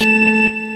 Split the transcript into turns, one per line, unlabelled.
thank you